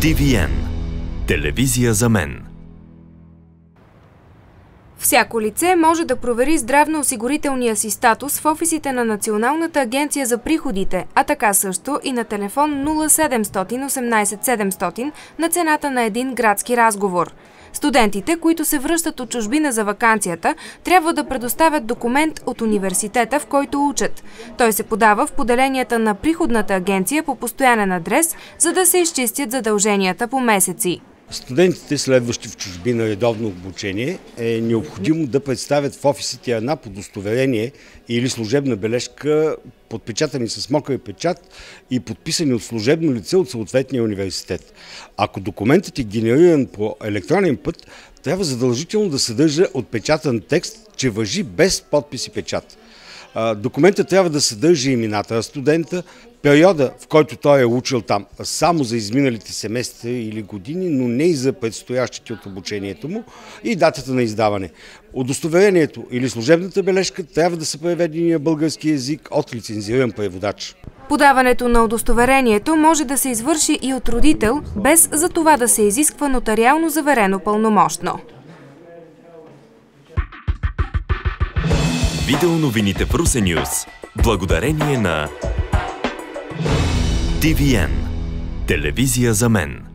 TVN Телевизия за мен. Всяко лице може да провери здравноосигурителния си статус в офисите на Националната агенция за приходите, а така също и на телефон 0700 18 700 на цената на един градски разговор. Студентите, които се връщат от чужбина за вакансията, трябва да предоставят документ от университета, в който учат. Той се подава в поделенията на приходната агенция по постоянен адрес, за да се изчистят задълженията по месеци. Студентите, следващи в чужбина редовно обучение, е необходимо да представят в офисите една подостоверение или служебна бележка, подпечатани с мокър печат и подписани от служебно лице от съответния университет. Ако документът е генериран по електронен път, трябва задължително да съдържа отпечатан текст, че въжи без подпис и печат. Документът трябва да съдържа имената на студента, периода, в който той е учил там, само за изминалите семестри или години, но не и за предстоящите от обучението му и датата на издаване. Удостоверението или служебната бележка трябва да са преведени на български язик от лицензиран преводач. Подаването на удостоверението може да се извърши и от родител, без за това да се изисква нотариално заверено пълномощно. Видео новините в Русенюз. Благодарение на TVN. Телевизия за мен.